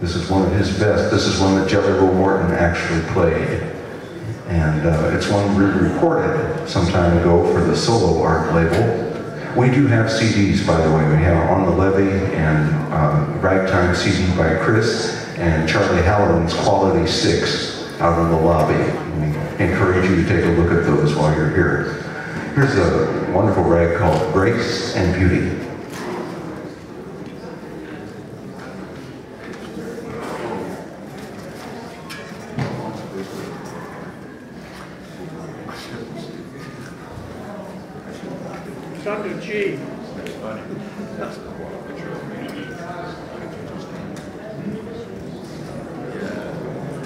This is one of his best. This is one that Jelly Roll Morton actually played. And uh, it's one we recorded some time ago for the solo art label. We do have CDs, by the way. We have On the Levee and uh, Ragtime CD by Kris and Charlie Halloran's Quality Six out in the lobby. We encourage you to take a look at those while you're here. Here's a wonderful rag called Grace and Beauty. Under G.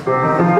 Thank